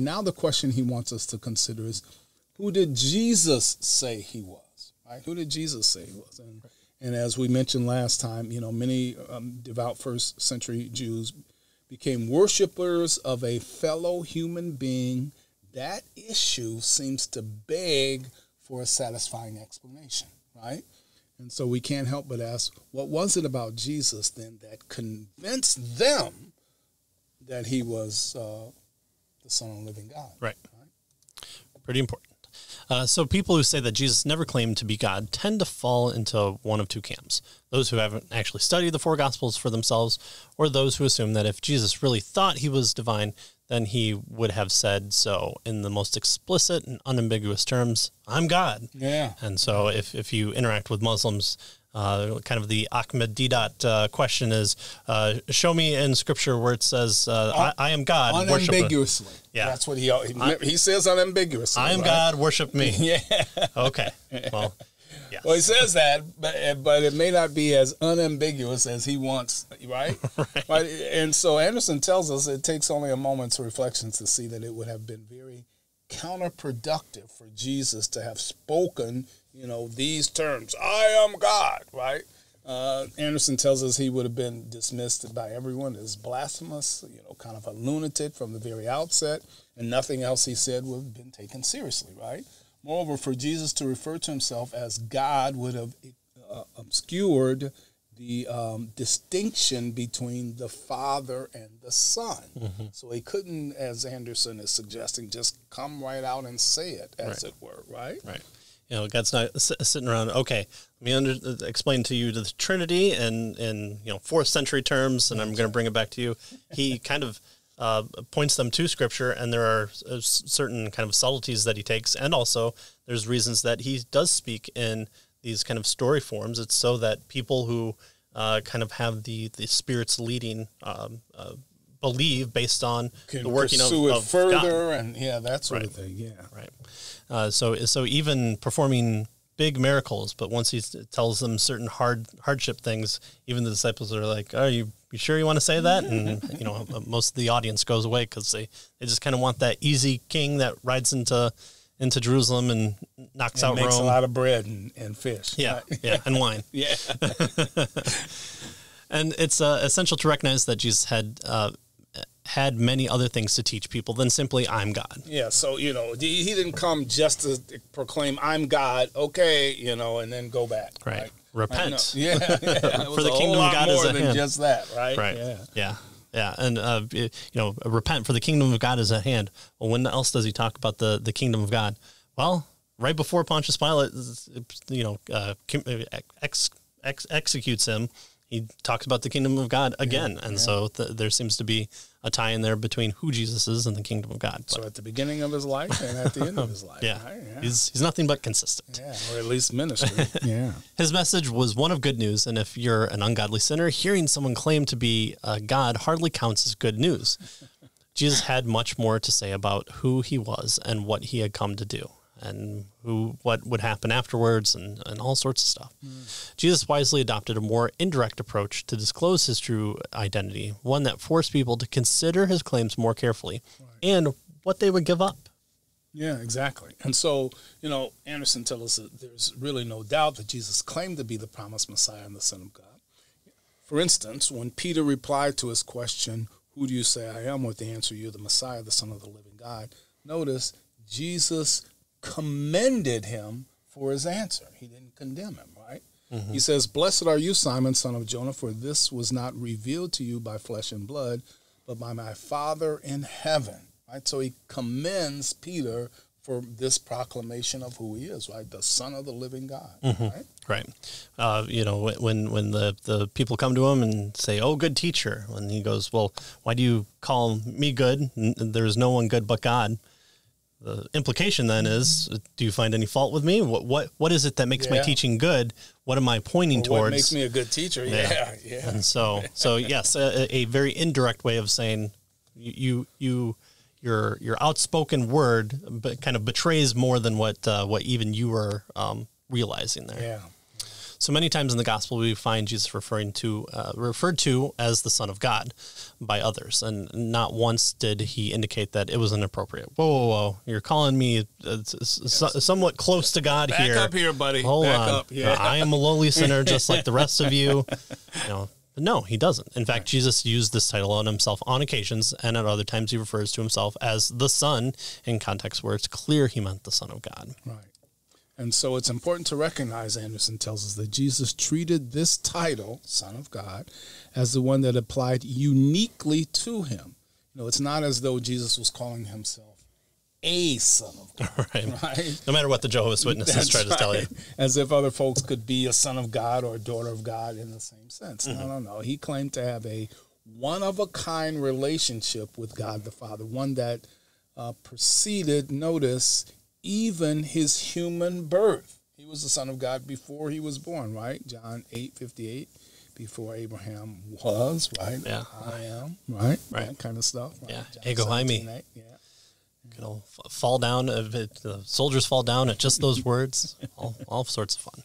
Now the question he wants us to consider is, who did Jesus say he was? Right? Who did Jesus say he was? And, and as we mentioned last time, you know, many um, devout first century Jews became worshipers of a fellow human being. That issue seems to beg for a satisfying explanation, right? And so we can't help but ask, what was it about Jesus then that convinced them that he was uh, the Son of the living God? Right. right? Pretty important. Uh, so people who say that Jesus never claimed to be God tend to fall into one of two camps: those who haven't actually studied the four Gospels for themselves, or those who assume that if Jesus really thought he was divine, then he would have said so in the most explicit and unambiguous terms I'm God. Yeah. And so if, if you interact with Muslims, uh, kind of the Ahmed Deedat uh, question is uh, show me in scripture where it says, uh, I, I, am God. Unambiguously. Yeah. That's what he, he, he says unambiguously. I am right? God, worship me. yeah. Okay. Well, Yes. Well, he says that, but but it may not be as unambiguous as he wants, right? right? right? And so Anderson tells us it takes only a moment's reflection to see that it would have been very counterproductive for Jesus to have spoken, you know, these terms, "I am God," right? Uh, Anderson tells us he would have been dismissed by everyone as blasphemous, you know, kind of a lunatic from the very outset, and nothing else he said would have been taken seriously, right? Moreover, for Jesus to refer to himself as God would have uh, obscured the um, distinction between the Father and the Son. Mm-hmm. So he couldn't, as Anderson is suggesting, just come right out and say it, as right. it were, right? Right. You know, God's not sitting around. Okay, let me under, explain to you the Trinity in in you know fourth century terms, and I'm going to bring it back to you. He kind of uh, points them to scripture and there are uh, certain kind of subtleties that he takes and also there's reasons that he does speak in these kind of story forms it's so that people who uh, kind of have the the spirits leading um, uh, believe based on Can the working of, of further God. and yeah that sort right. of thing yeah right uh, so so even performing big miracles, but once he tells them certain hard hardship things, even the disciples are like, "Are you, you sure you want to say that?" And you know, most of the audience goes away because they, they just kind of want that easy king that rides into into Jerusalem and knocks and out makes Rome. a lot of bread and, and fish. Yeah, yeah, and wine. yeah. and it's uh, essential to recognize that Jesus had uh, had many other things to teach people than simply I'm God. Yeah, so you know, he didn't come just to proclaim I'm God, okay, you know, and then go back. Right. right? Repent. Yeah, yeah. For the kingdom of God more is at than hand. just that, right? Right. Yeah. Yeah. Yeah, and uh, you know, repent for the kingdom of God is at hand. Well, when else does he talk about the the kingdom of God? Well, right before Pontius Pilate, you know, uh, ex, ex, executes him, he talks about the kingdom of God again, yeah, and yeah. so th- there seems to be a tie in there between who Jesus is and the kingdom of God. But, so at the beginning of his life and at the end of his life, yeah. Right? yeah, he's he's nothing but consistent. Yeah, or at least ministry. yeah, his message was one of good news, and if you're an ungodly sinner, hearing someone claim to be a God hardly counts as good news. Jesus had much more to say about who he was and what he had come to do and who what would happen afterwards and, and all sorts of stuff. Mm. Jesus wisely adopted a more indirect approach to disclose his true identity, one that forced people to consider his claims more carefully right. and what they would give up. Yeah, exactly. And so, you know, Anderson tells us that there's really no doubt that Jesus claimed to be the promised Messiah and the Son of God. For instance, when Peter replied to his question, Who do you say I am? with the answer, You're the Messiah, the Son of the living God, notice Jesus commended him for his answer. He didn't condemn him, right? Mm-hmm. He says, Blessed are you, Simon, son of Jonah, for this was not revealed to you by flesh and blood, but by my Father in heaven. Right? So he commends Peter for this proclamation of who he is, right? The Son of the Living God, mm-hmm. right? Right. Uh, you know, when when the, the people come to him and say, "Oh, good teacher," and he goes, "Well, why do you call me good? There's no one good but God." The implication then is do you find any fault with me? What what what is it that makes yeah. my teaching good? What am i pointing well, towards? what makes me a good teacher? Yeah. Yeah, yeah. and so so yes a, a, very indirect way of saying you you your your outspoken word but kind of betrays more than what uh, what even you were um, realizing there. Yeah So many times in the gospel, we find Jesus referring to uh, referred to as the Son of God by others, and not once did he indicate that it was inappropriate. Whoa, whoa, whoa! You're calling me uh, s- s- somewhat close to God Back here. up here, buddy. Hold Back on. up. Yeah. I am a lowly sinner, just like the rest of you. You know. But no, he doesn't. In fact, Jesus used this title on himself on occasions, and at other times he refers to himself as the Son in contexts where it's clear he meant the Son of God. Right. And so it's important to recognize, Anderson tells us, that Jesus treated this title, Son of God, as the one that applied uniquely to him. You know, it's not as though Jesus was calling himself a son of God, Right. right? No matter what the Jehovah's Witnesses That's try to tell you. As if other folks could be a son of God or a daughter of God in the same sense. Mm-hmm. No, no, no. He claimed to have a one of a kind relationship with God the Father, one that uh, preceded, notice, even his human birth. He was the son of God before he was born, right? John 8 58. Before Abraham was, right? Yeah. I am, right? Right. That kind of stuff. Right? Yeah. Ego eimi. 8, Yeah. You know, fall down. The soldiers fall down at just those words. All, all sorts of fun.